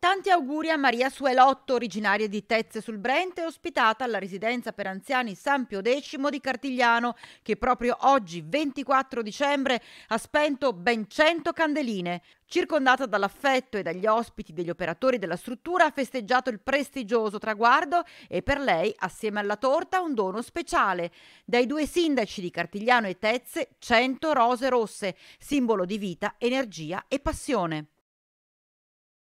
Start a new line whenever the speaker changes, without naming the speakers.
Tanti auguri a Maria Suelotto, originaria di Tezze sul Brente, ospitata alla residenza per anziani San Pio X di Cartigliano, che proprio oggi, 24 dicembre, ha spento ben 100 candeline. Circondata dall'affetto e dagli ospiti degli operatori della struttura, ha festeggiato il prestigioso traguardo e per lei, assieme alla torta, un dono speciale. Dai due sindaci di Cartigliano e Tezze, 100 rose rosse, simbolo di vita, energia e passione.